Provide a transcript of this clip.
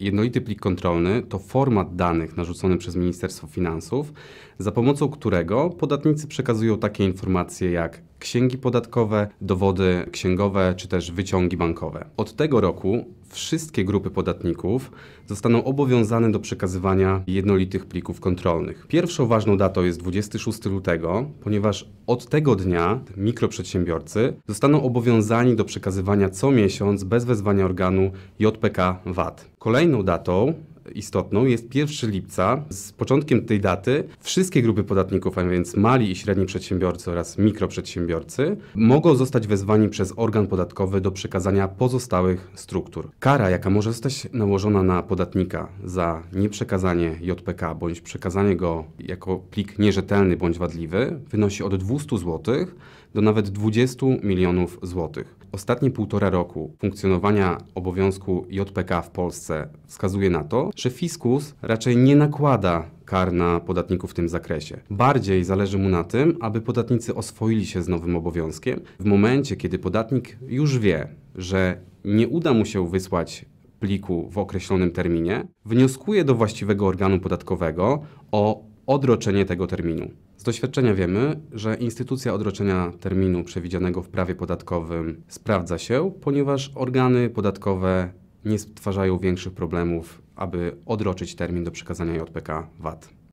Jednolity plik kontrolny to format danych narzucony przez Ministerstwo Finansów, za pomocą którego podatnicy przekazują takie informacje jak księgi podatkowe, dowody księgowe czy też wyciągi bankowe. Od tego roku wszystkie grupy podatników zostaną obowiązane do przekazywania jednolitych plików kontrolnych. Pierwszą ważną datą jest 26 lutego, ponieważ od tego dnia mikroprzedsiębiorcy zostaną obowiązani do przekazywania co miesiąc bez wezwania organu JPK VAT. Kolejną datą istotną jest 1 lipca. Z początkiem tej daty wszystkie grupy podatników, a więc mali i średni przedsiębiorcy oraz mikroprzedsiębiorcy, mogą zostać wezwani przez organ podatkowy do przekazania pozostałych struktur. Kara, jaka może zostać nałożona na podatnika za nieprzekazanie JPK bądź przekazanie go jako plik nierzetelny bądź wadliwy, wynosi od 200 zł do nawet 20 milionów złotych. Ostatnie półtora roku funkcjonowania obowiązku JPK w Polsce wskazuje na to, że fiskus raczej nie nakłada kar na podatników w tym zakresie. Bardziej zależy mu na tym, aby podatnicy oswoili się z nowym obowiązkiem. W momencie, kiedy podatnik już wie, że nie uda mu się wysłać pliku w określonym terminie, wnioskuje do właściwego organu podatkowego o odroczenie tego terminu. Z doświadczenia wiemy, że instytucja odroczenia terminu przewidzianego w prawie podatkowym sprawdza się, ponieważ organy podatkowe nie stwarzają większych problemów, aby odroczyć termin do przekazania JPK VAT.